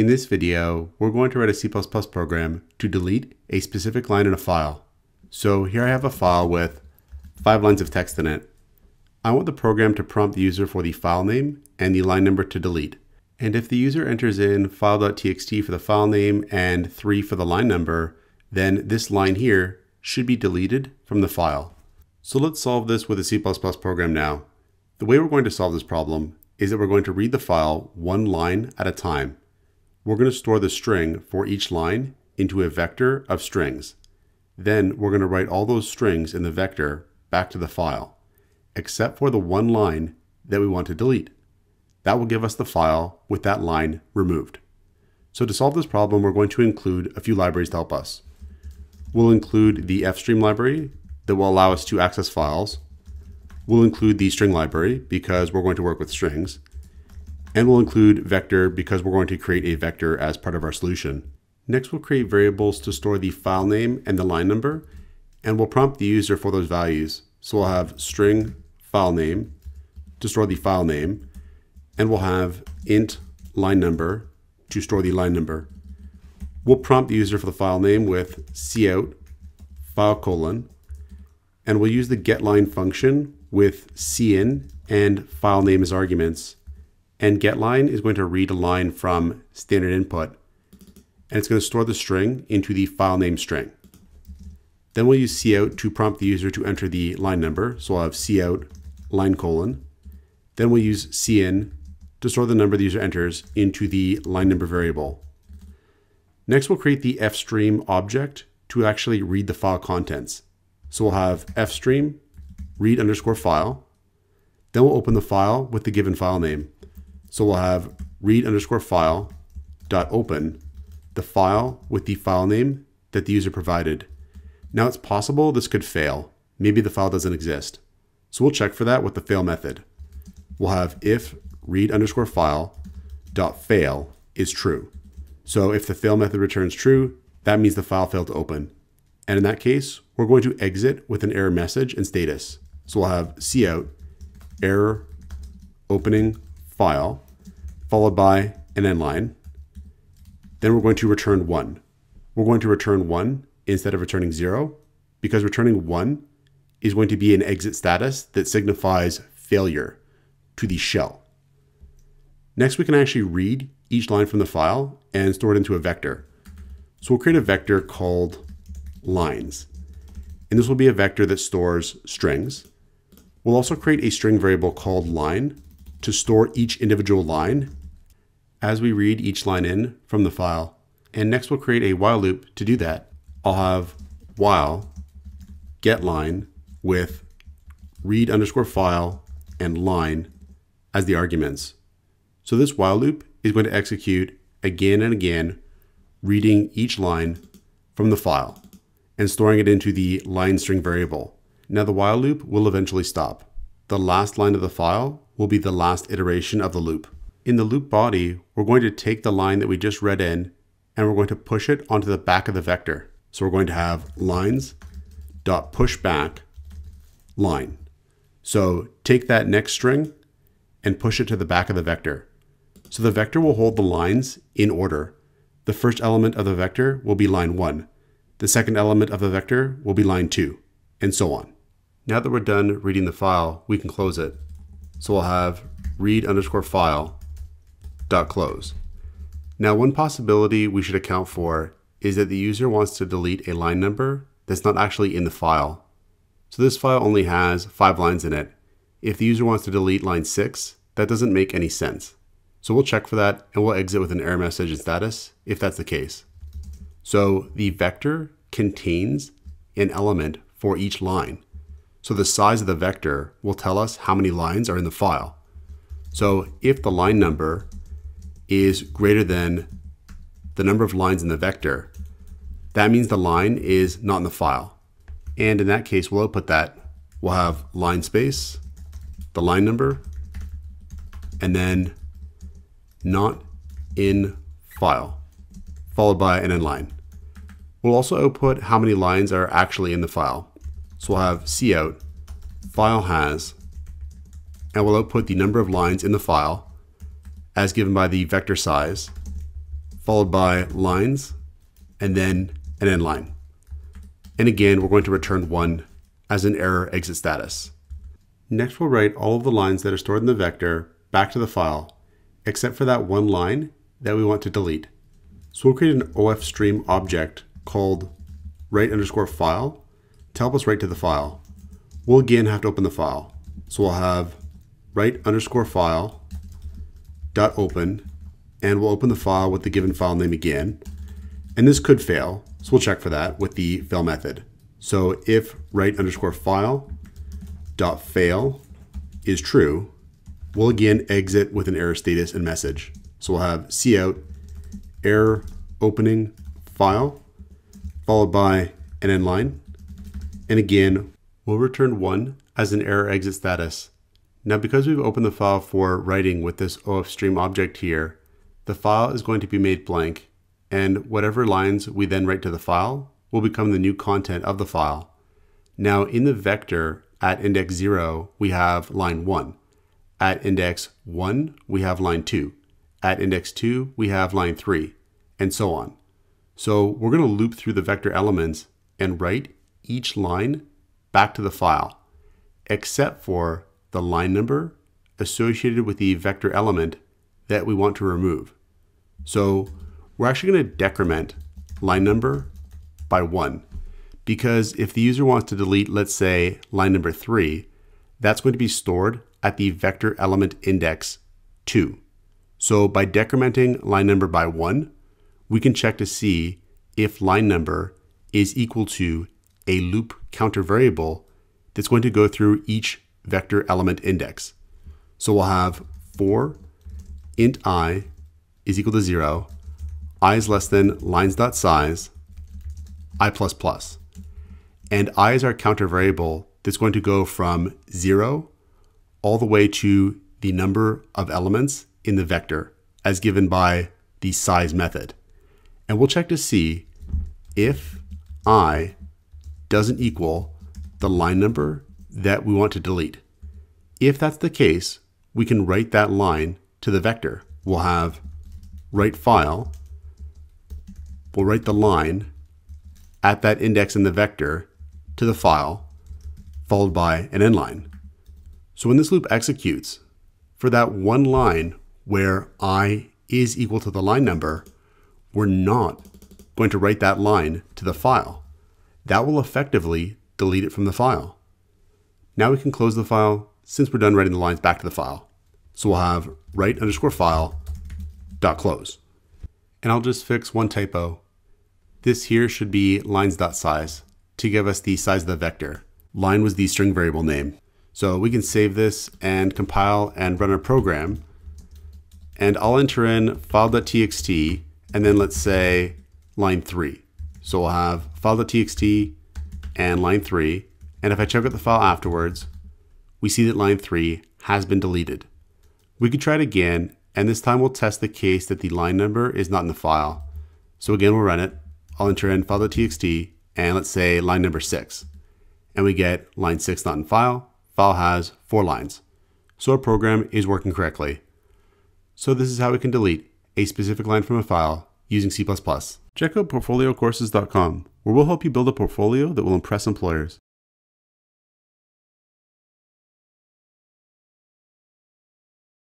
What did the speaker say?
In this video, we're going to write a C++ program to delete a specific line in a file. So here I have a file with five lines of text in it. I want the program to prompt the user for the file name and the line number to delete. And if the user enters in file.txt for the file name and 3 for the line number, then this line here should be deleted from the file. So let's solve this with a C++ program now. The way we're going to solve this problem is that we're going to read the file one line at a time. We're going to store the string for each line into a vector of strings. Then we're going to write all those strings in the vector back to the file, except for the one line that we want to delete. That will give us the file with that line removed. So to solve this problem, we're going to include a few libraries to help us. We'll include the fstream library that will allow us to access files. We'll include the string library because we're going to work with strings. And we'll include vector because we're going to create a vector as part of our solution. Next, we'll create variables to store the file name and the line number, and we'll prompt the user for those values. So we'll have string file name to store the file name, and we'll have int line number to store the line number. We'll prompt the user for the file name with cout file colon, and we'll use the getLine function with cin and file name as arguments. And getLine is going to read a line from standard input, and it's going to store the string into the file name string. Then we'll use cout to prompt the user to enter the line number. So I'll have cout line colon. Then we'll use cin to store the number the user enters into the line number variable. Next, we'll create the fstream object to actually read the file contents. So we'll have fstream read underscore file. Then we'll open the file with the given file name. So we'll have read underscore file dot open the file with the file name that the user provided. Now it's possible this could fail. Maybe the file doesn't exist. So we'll check for that with the fail method. We'll have if read underscore file dot fail is true. So if the fail method returns true, that means the file failed to open. And in that case, we're going to exit with an error message and status. So we'll have cout error opening file followed by an end line. Then we're going to return one. We're going to return one instead of returning zero because returning one is going to be an exit status that signifies failure to the shell. Next, we can actually read each line from the file and store it into a vector. So we'll create a vector called lines. And this will be a vector that stores strings. We'll also create a string variable called line to store each individual line as we read each line in from the file. And next we'll create a while loop to do that. I'll have while get line with read underscore file and line as the arguments. So this while loop is going to execute again and again, reading each line from the file and storing it into the line string variable. Now the while loop will eventually stop. The last line of the file will be the last iteration of the loop. In the loop body, we're going to take the line that we just read in and we're going to push it onto the back of the vector. So we're going to have lines dot push back line. So take that next string and push it to the back of the vector. So the vector will hold the lines in order. The first element of the vector will be line 1. The second element of the vector will be line 2, and so on. Now that we're done reading the file, we can close it. So we'll have read underscore file dot close. Now one possibility we should account for is that the user wants to delete a line number that's not actually in the file. So this file only has five lines in it. If the user wants to delete line 6, that doesn't make any sense. So we'll check for that and we'll exit with an error message and status if that's the case. So the vector contains an element for each line. So the size of the vector will tell us how many lines are in the file. So if the line number is greater than the number of lines in the vector, that means the line is not in the file. And in that case, we'll output that. We'll have line space, the line number, and then not in file, followed by an end line. We'll also output how many lines are actually in the file. So we'll have cout file has, and we'll output the number of lines in the file as given by the vector size, followed by lines, and then an end line. And again, we're going to return one as an error exit status. Next, we'll write all of the lines that are stored in the vector back to the file, except for that one line that we want to delete. So we'll create an OF stream object called write underscore file help us write to the file. We'll again have to open the file. So we'll have write underscore file dot open and we'll open the file with the given file name again. And this could fail, so we'll check for that with the fail method. So if write underscore file dot fail is true, we'll again exit with an error status and message. So we'll have cout error opening file followed by an end line. And again, we'll return one as an error exit status. Now, because we've opened the file for writing with this OF stream object here, the file is going to be made blank and whatever lines we then write to the file will become the new content of the file. Now in the vector at index 0, we have line 1. At index 1, we have line 2. At index 2, we have line 3, and so on. So we're going to loop through the vector elements and write each line back to the file, except for the line number associated with the vector element that we want to remove. So we're actually going to decrement line number by one because if the user wants to delete, let's say line number three, that's going to be stored at the vector element index two. So by decrementing line number by one, we can check to see if line number is equal to a loop counter variable that's going to go through each vector element index. So we'll have for int i is equal to zero, i is less than lines.size, i plus plus. And i is our counter variable that's going to go from zero all the way to the number of elements in the vector as given by the size method. And we'll check to see if i doesn't equal the line number that we want to delete. If that's the case, we can write that line to the vector. We'll have write file, we'll write the line at that index in the vector to the file, followed by an end line. So when this loop executes, for that one line where i is equal to the line number, we're not going to write that line to the file. That will effectively delete it from the file. Now we can close the file since we're done writing the lines back to the file. So we'll have write underscore file dot close. And I'll just fix one typo. This here should be lines.size to give us the size of the vector. Line was the string variable name. So we can save this and compile and run our program. And I'll enter in file.txt and then let's say line 3. So we'll have file.txt and line 3. And if I check out the file afterwards, we see that line 3 has been deleted. We could try it again, and this time we'll test the case that the line number is not in the file. So again, we'll run it. I'll enter in file.txt and let's say line number six. And we get line six not in file. File has four lines. So our program is working correctly. So this is how we can delete a specific line from a file using C++. Check out portfoliocourses.com, where we'll help you build a portfolio that will impress employers.